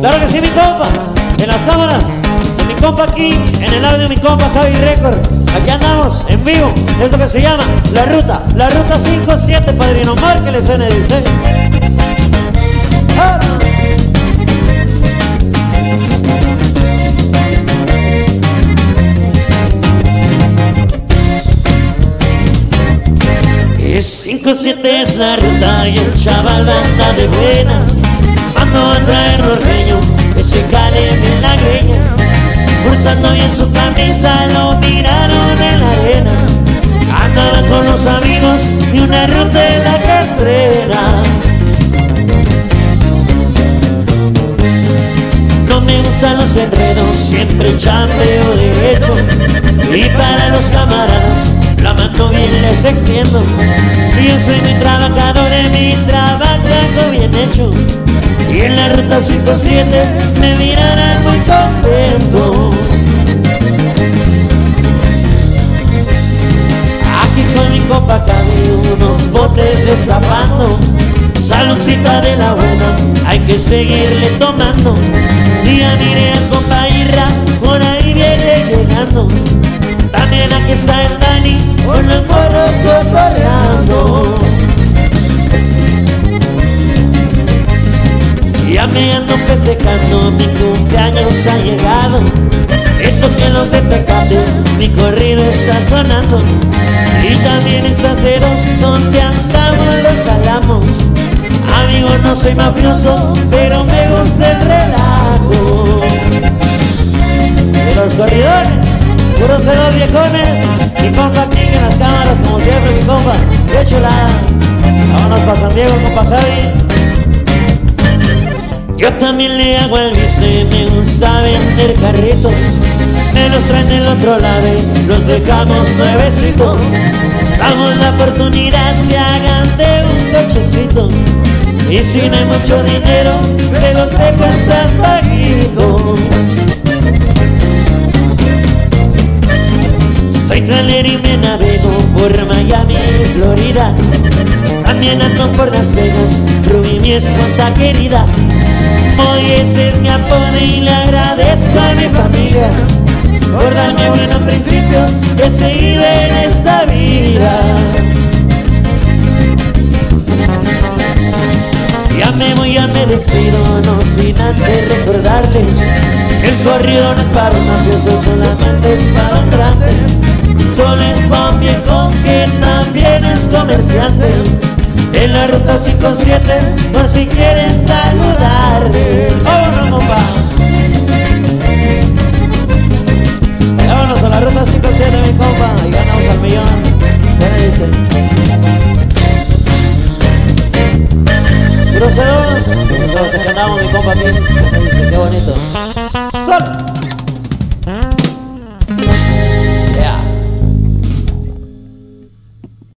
Claro que sí, mi compa. En las cámaras. De mi compa aquí. En el audio, mi compa Javi Record. Aquí andamos, en vivo. Esto que se llama La Ruta. La Ruta 57, padrino. Márquele, suene, dice. ¡Ah! Es 5-7 es la ruta y el chaval anda de buenas A traer norreño que se cae en la greña Hurtando bien su camisa lo miraron en la arena. Andaba con los amigos y una ruta en la castrera. No me gustan los enredos, siempre chambeo derecho. Y para los camaradas la mando bien les extiendo. Yo soy muy trabajador en mi trabajo bien hecho en la ruta 57 me mirarán muy contento. Aquí con mi copa cabe unos botes destapando Saludcita de la buena, hay que seguirle tomando. Día mire al compa Irra, por ahí viene llegando. También aquí está el Dani, con los morros cotorreando ando pesecando, mi cumpleaños ha llegado. Esto que los de Tecate, mi corrido está sonando. Y también estaceros donde andamos los calamos. Amigo, no soy mafioso, pero me gusta el relajo. De los corridores, puros ceros viejones. Mi compa aquí en las cámaras, como siempre mi compa ¡Qué chulada! Vámonos para San Diego, compa Javi yo también le hago al viste, me gusta vender carritos. Me los traen del otro lado los dejamos nuevecitos. Damos la oportunidad, se hagan de un cochecito. Y si no hay mucho dinero, se los dejo hasta paguitos Soy trailer y me navego por Miami, Florida. También ando por Las Vegas, Rubí mi esposa querida Hoy ese es mi apodo y le agradezco a mi familia Por darme buenos principios que seguido en esta vida. Ya me voy, ya me despido, no sin antes recordarles El corrido no es para un mafioso, solamente es para un grande. Solo es para un viejo que también es comerciante. En la ruta 57, por si quieren Nosotros andamos mi compa aquí, qué bonito. ¡Sol!